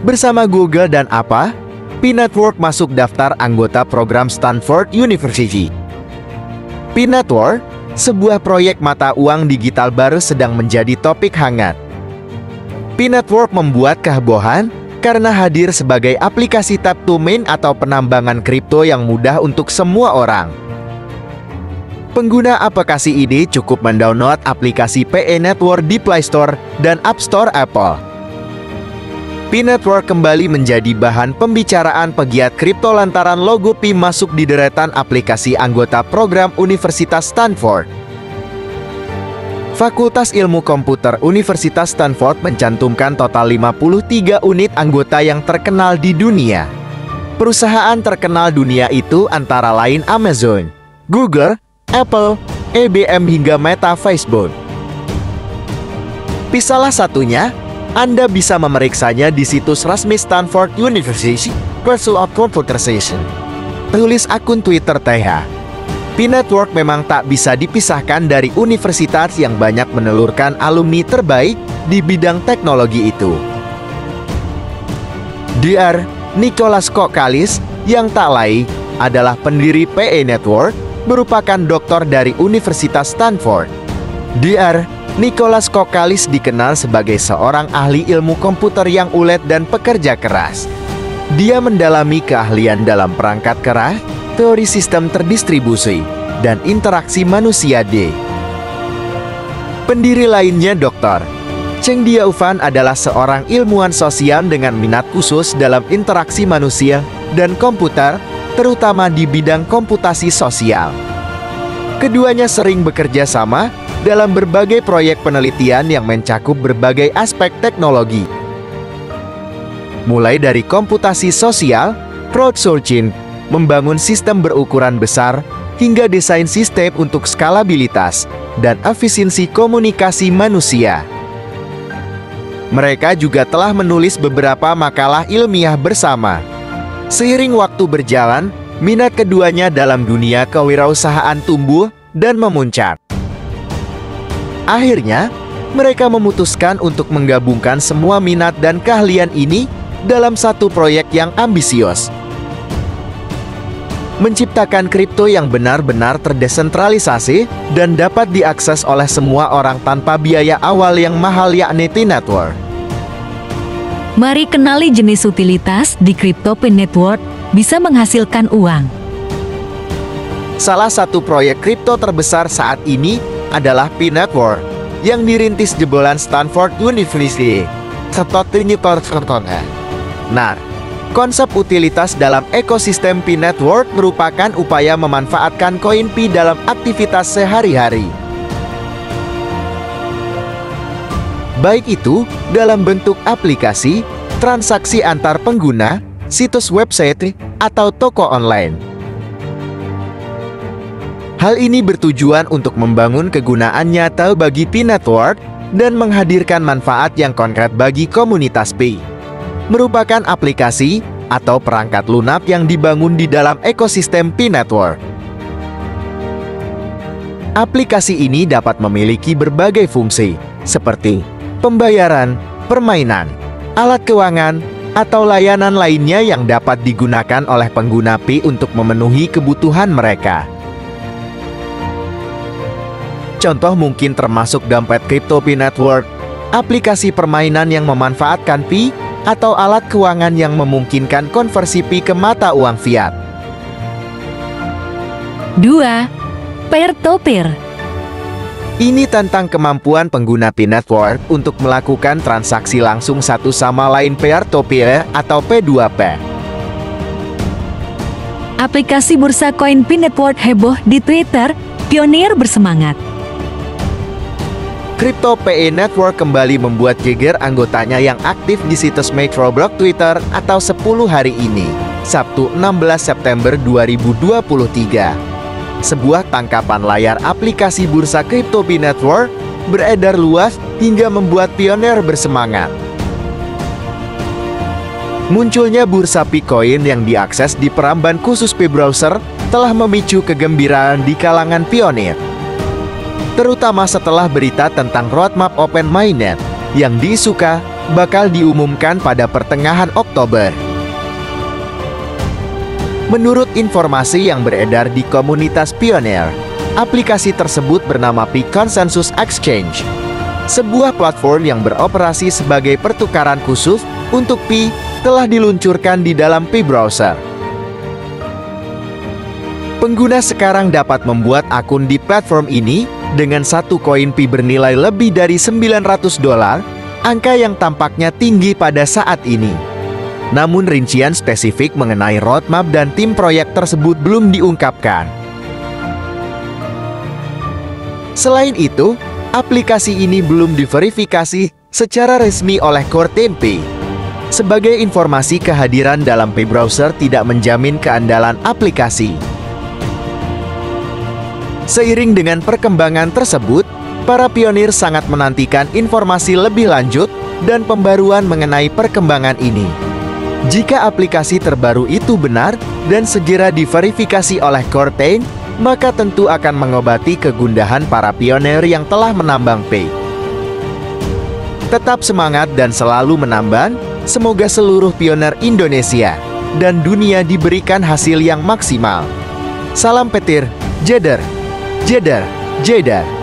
Bersama Google dan apa? P-Network masuk daftar anggota program Stanford University. P-Network, sebuah proyek mata uang digital baru sedang menjadi topik hangat. P-Network membuat kehebohan karena hadir sebagai aplikasi tap to main atau penambangan kripto yang mudah untuk semua orang. Pengguna aplikasi ini cukup mendownload aplikasi PE Network di Play Store dan App Store Apple. P-Network kembali menjadi bahan pembicaraan pegiat kripto lantaran logo Pi masuk di deretan aplikasi anggota program Universitas Stanford. Fakultas Ilmu Komputer Universitas Stanford mencantumkan total 53 unit anggota yang terkenal di dunia. Perusahaan terkenal dunia itu antara lain Amazon, Google, Apple, IBM hingga Meta Facebook. Salah satunya anda bisa memeriksanya di situs resmi Stanford University Pursuit of Computerization. Tulis akun Twitter TH. P-Network memang tak bisa dipisahkan dari universitas yang banyak menelurkan alumni terbaik di bidang teknologi itu. Dr. Nicholas Kokalis yang tak lain adalah pendiri PE Network, merupakan doktor dari Universitas Stanford. Dr. Nicholas Kokalis dikenal sebagai seorang ahli ilmu komputer yang ulet dan pekerja keras. Dia mendalami keahlian dalam perangkat keras, teori sistem terdistribusi, dan interaksi manusia D. Pendiri lainnya Dr. Cheng Diaufan adalah seorang ilmuwan sosial dengan minat khusus dalam interaksi manusia dan komputer, terutama di bidang komputasi sosial. Keduanya sering bekerja sama dalam berbagai proyek penelitian yang mencakup berbagai aspek teknologi. Mulai dari komputasi sosial, crowdsourcing, membangun sistem berukuran besar, hingga desain sistem untuk skalabilitas dan efisiensi komunikasi manusia. Mereka juga telah menulis beberapa makalah ilmiah bersama. Seiring waktu berjalan, minat keduanya dalam dunia kewirausahaan tumbuh dan memuncak. Akhirnya, mereka memutuskan untuk menggabungkan semua minat dan keahlian ini dalam satu proyek yang ambisius. Menciptakan kripto yang benar-benar terdesentralisasi dan dapat diakses oleh semua orang tanpa biaya awal yang mahal yakni T-Network. Mari kenali jenis utilitas di Crypto Pin Network bisa menghasilkan uang. Salah satu proyek kripto terbesar saat ini adalah P-Network yang dirintis jebolan Stanford University. Nah, konsep utilitas dalam ekosistem P-Network merupakan upaya memanfaatkan koin Pi dalam aktivitas sehari-hari. Baik itu dalam bentuk aplikasi, transaksi antar pengguna, situs website, atau toko online. Hal ini bertujuan untuk membangun kegunaan nyata bagi Network dan menghadirkan manfaat yang konkret bagi komunitas Pi. Merupakan aplikasi atau perangkat lunak yang dibangun di dalam ekosistem Pi Network. Aplikasi ini dapat memiliki berbagai fungsi, seperti pembayaran, permainan, alat keuangan, atau layanan lainnya yang dapat digunakan oleh pengguna Pi untuk memenuhi kebutuhan mereka. Contoh mungkin termasuk dompet Crypto Pi Network, aplikasi permainan yang memanfaatkan Pi, atau alat keuangan yang memungkinkan konversi Pi ke mata uang fiat. 2. Peer-to-peer Ini tentang kemampuan pengguna Pi Network untuk melakukan transaksi langsung satu sama lain peer-to-peer atau P2P. Aplikasi bursa koin Pi Network heboh di Twitter, pionir bersemangat. Crypto PE Network kembali membuat geger anggotanya yang aktif di situs Metroblock Twitter atau 10 hari ini, Sabtu 16 September 2023. Sebuah tangkapan layar aplikasi bursa Crypto PE Network beredar luas hingga membuat pionir bersemangat. Munculnya bursa Picoin yang diakses di peramban khusus P browser telah memicu kegembiraan di kalangan pionir terutama setelah berita tentang roadmap Open Mainnet yang disuka bakal diumumkan pada pertengahan Oktober. Menurut informasi yang beredar di komunitas Pioneer, aplikasi tersebut bernama Pi Consensus Exchange, sebuah platform yang beroperasi sebagai pertukaran khusus untuk Pi telah diluncurkan di dalam Pi browser. Pengguna sekarang dapat membuat akun di platform ini dengan satu koin Pi bernilai lebih dari 900 dolar, angka yang tampaknya tinggi pada saat ini. Namun rincian spesifik mengenai roadmap dan tim proyek tersebut belum diungkapkan. Selain itu, aplikasi ini belum diverifikasi secara resmi oleh Core Tempe. Sebagai informasi kehadiran dalam P browser tidak menjamin keandalan aplikasi. Seiring dengan perkembangan tersebut, para pionir sangat menantikan informasi lebih lanjut dan pembaruan mengenai perkembangan ini. Jika aplikasi terbaru itu benar dan segera diverifikasi oleh Cortain, maka tentu akan mengobati kegundahan para pionir yang telah menambang Pay. Tetap semangat dan selalu menambang, semoga seluruh pionir Indonesia dan dunia diberikan hasil yang maksimal. Salam petir, Jeder, Jeder, Jeder.